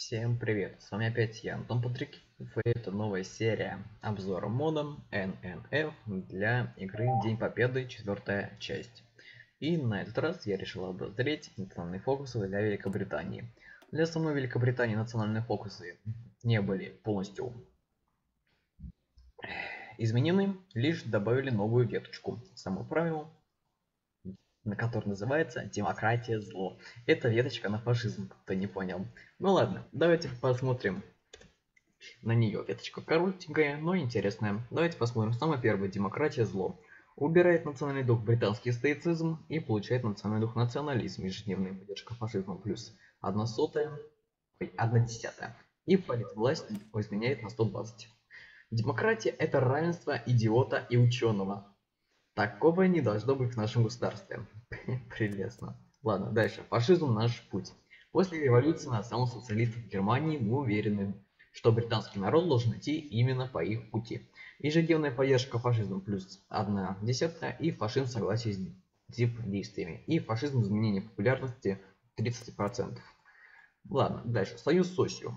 Всем привет, с вами опять я, Антон Патрик, и это новая серия обзора модом NNF для игры День Победы, четвертая часть. И на этот раз я решил обозреть национальные фокусы для Великобритании. Для самой Великобритании национальные фокусы не были полностью изменены, лишь добавили новую веточку. Само правило на который называется «Демократия зло». Это веточка на фашизм, кто не понял. Ну ладно, давайте посмотрим на нее. Веточка коротенькая, но интересная. Давайте посмотрим. Самое первое. Демократия зло. Убирает национальный дух британский стоицизм и получает национальный дух национализм. Ежедневная поддержка фашизма плюс 1 сотая, 1 десятая. И власть изменяет на 120. Демократия это равенство идиота и ученого. Такого не должно быть в нашем государстве. Прелестно. Ладно, дальше. Фашизм наш путь. После революции национал-социалистов Германии мы уверены, что британский народ должен идти именно по их пути. Ежедневная поддержка фашизма плюс 1 десятая и фашизм согласие с тип действиями. И фашизм изменение популярности 30%. Ладно, дальше. Союз с осью.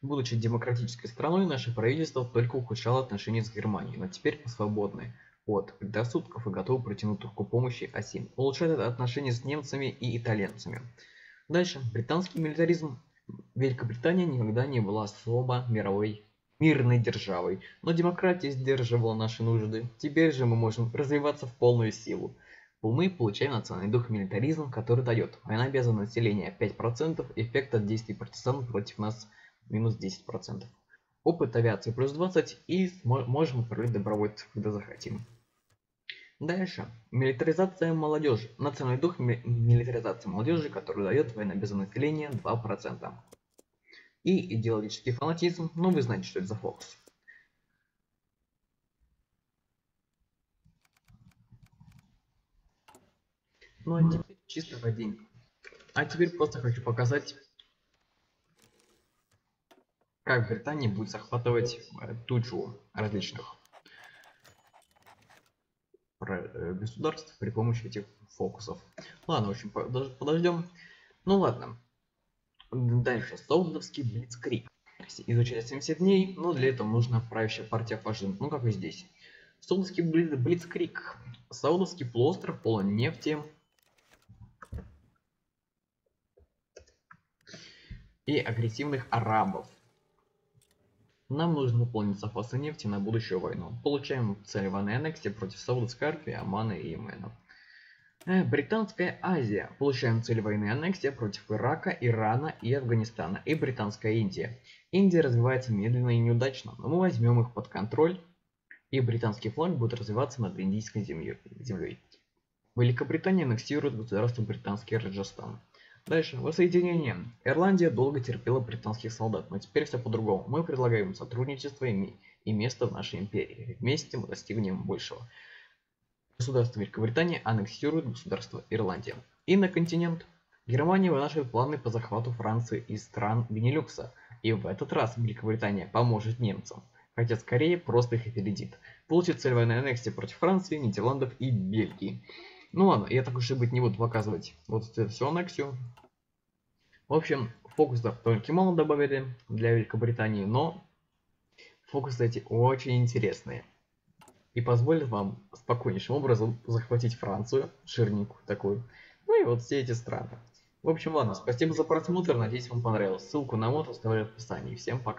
Будучи демократической страной, наше правительство только ухудшало отношения с Германией, но теперь мы свободны от предрассудков и готовы протянуть руку помощи оси. Улучшает отношения с немцами и итальянцами. Дальше. Британский милитаризм. Великобритания никогда не была особо мировой мирной державой, но демократия сдерживала наши нужды. Теперь же мы можем развиваться в полную силу. Мы получаем национальный дух милитаризм, который дает война без населения 5%, эффект от действий партизан против нас – минус 10%. Опыт авиации плюс 20 и можем управлять добровольцев, когда захотим. Дальше. Милитаризация молодежи. Национальный дух ми милитаризации молодежи, который дает военнообязанное население 2%. И идеологический фанатизм. Ну вы знаете, что это за фокус. Ну а теперь чисто по деньгам. А теперь просто хочу показать как Британия будет захватывать э, тучу различных э, государств при помощи этих фокусов. Ладно, в общем, подождем. Ну ладно. Дальше. Саудовский Блицкрик. Изучать 70 дней, но для этого нужна правящая партия фашизм. Ну, как и здесь. Саудовский Блицкрик. Саудовский полуостров полон нефти. И агрессивных арабов. Нам нужно выполнить запасы нефти на будущую войну. Получаем цель военной аннексии против Саудовской Аравии, Омана и Йемена. Э, Британская Азия. Получаем цель войны аннексия против Ирака, Ирана и Афганистана. И Британская Индия. Индия развивается медленно и неудачно, но мы возьмем их под контроль, и британский флаг будет развиваться над индийской землей. Великобритания аннексирует государство британский Раджастан. Дальше. Воссоединение. Ирландия долго терпела британских солдат, но теперь все по-другому. Мы предлагаем сотрудничество и, и место в нашей империи. Вместе мы достигнем большего. Государство Великобритания аннексирует государство Ирландия. И на континент. Германия вынашивает планы по захвату Франции и стран Бенилюкса. И в этот раз Великобритания поможет немцам. Хотя скорее просто их опередит. Получит цель военной аннексии против Франции, Нидерландов и Бельгии. Ну ладно, я так уж и быть не буду показывать вот это все аннексию. В общем, фокусов только мало добавили для Великобритании, но фокусы эти очень интересные. И позволят вам спокойнейшим образом захватить Францию, жирнику такую, ну и вот все эти страны. В общем, ладно, спасибо за просмотр, надеюсь вам понравилось. Ссылку на мод оставляю в описании. Всем пока.